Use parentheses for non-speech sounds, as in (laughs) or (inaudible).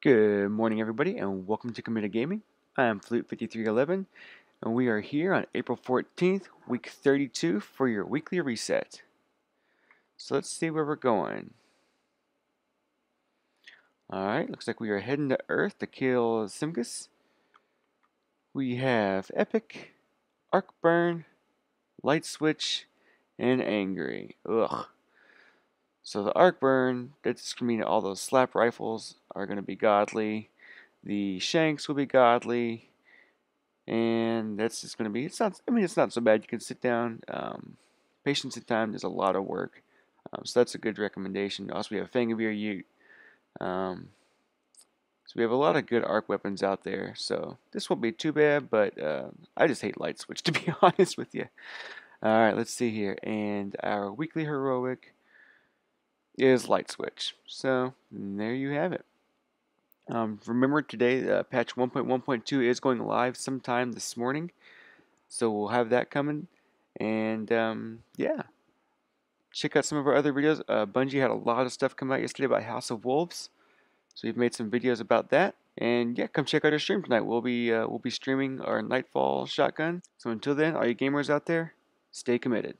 Good morning, everybody, and welcome to Committed Gaming. I am Flute5311, and we are here on April 14th, week 32, for your weekly reset. So let's see where we're going. Alright, looks like we are heading to Earth to kill Sepiks. We have Epic, Arc Burn, Light Switch, and Angry. Ugh. So the arc burn, that's going to mean all those slap rifles are going to be godly. The shanks will be godly. And that's just going to be, it's not, I mean, it's not so bad. You can sit down. Um, patience and time, does a lot of work. Um, so that's a good recommendation. Also, we have a Fang of Ir Yût. Um, so we have a lot of good arc weapons out there. So this won't be too bad, but uh, I just hate Light Switch, (laughs) to be (laughs) honest with you. Alright, let's see here. And our weekly heroic is Light Switch. So there you have it. Um, remember today, uh, patch 1.1.2 is going live sometime this morning, so we'll have that coming. And um, yeah, check out some of our other videos. Uh, Bungie had a lot of stuff come out yesterday about House of Wolves, so we've made some videos about that. And yeah, come check out our stream tonight. We'll be uh, we'll be streaming our Nightfall shotgun. So until then, all you gamers out there, stay committed.